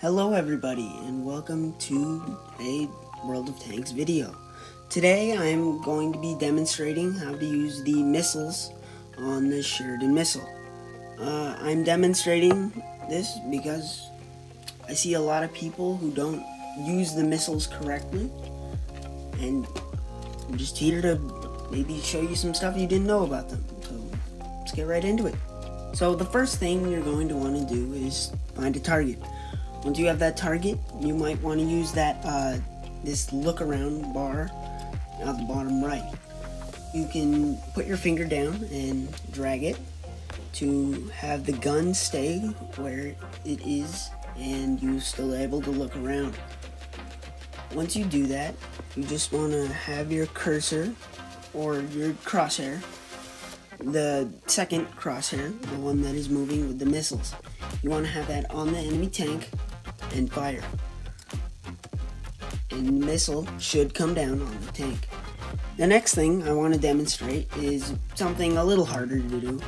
Hello everybody and welcome to a World of Tanks video. Today I'm going to be demonstrating how to use the missiles on the Sheridan missile. Uh, I'm demonstrating this because I see a lot of people who don't use the missiles correctly and I'm just here to maybe show you some stuff you didn't know about them. So let's get right into it. So the first thing you're going to want to do is find a target. Once you have that target, you might want to use that uh, this look around bar at the bottom right. You can put your finger down and drag it to have the gun stay where it is and you're still able to look around. Once you do that, you just want to have your cursor or your crosshair, the second crosshair, the one that is moving with the missiles. You want to have that on the enemy tank and fire. And the missile should come down on the tank. The next thing I want to demonstrate is something a little harder to do.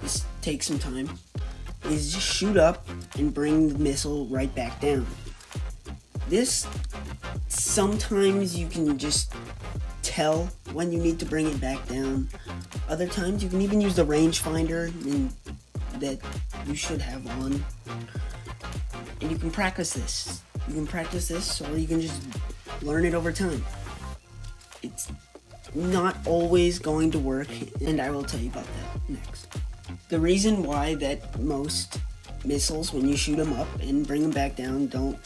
This takes some time. Is just shoot up and bring the missile right back down. This sometimes you can just tell when you need to bring it back down. Other times you can even use the rangefinder that you should have on and you can practice this. You can practice this or you can just learn it over time. It's not always going to work, and I will tell you about that next. The reason why that most missiles, when you shoot them up and bring them back down, don't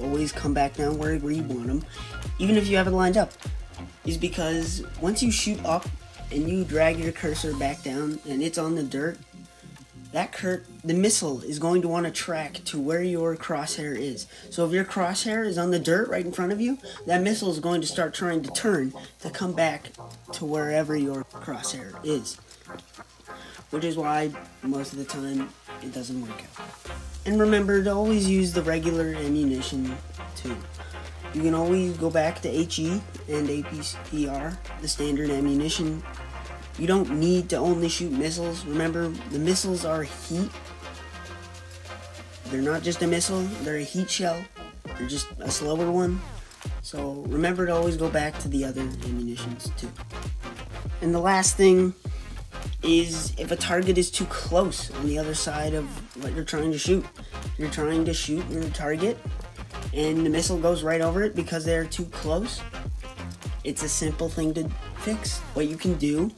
always come back down where, you want them, even if you have it lined up, is because once you shoot up and you drag your cursor back down and it's on the dirt, that cur- the missile is going to want to track to where your crosshair is. So if your crosshair is on the dirt right in front of you, that missile is going to start trying to turn to come back to wherever your crosshair is. Which is why most of the time it doesn't work out. And remember to always use the regular ammunition too. You can always go back to HE and APCR, the standard ammunition you don't need to only shoot missiles. Remember, the missiles are HEAT. They're not just a missile, they're a HEAT shell. They're just a slower one. So remember to always go back to the other ammunitions too. And the last thing is if a target is too close on the other side of what you're trying to shoot. You're trying to shoot your target and the missile goes right over it because they're too close. It's a simple thing to fix. What you can do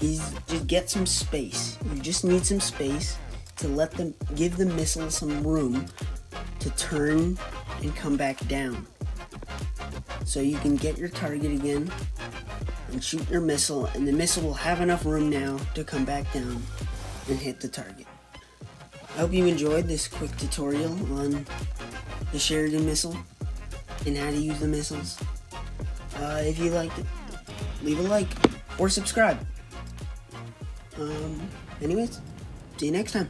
is just get some space. You just need some space to let them give the missile some room to turn and come back down. So you can get your target again and shoot your missile, and the missile will have enough room now to come back down and hit the target. I hope you enjoyed this quick tutorial on the Sheridan missile and how to use the missiles. Uh, if you liked it, leave a like or subscribe. Um, anyways, see you next time.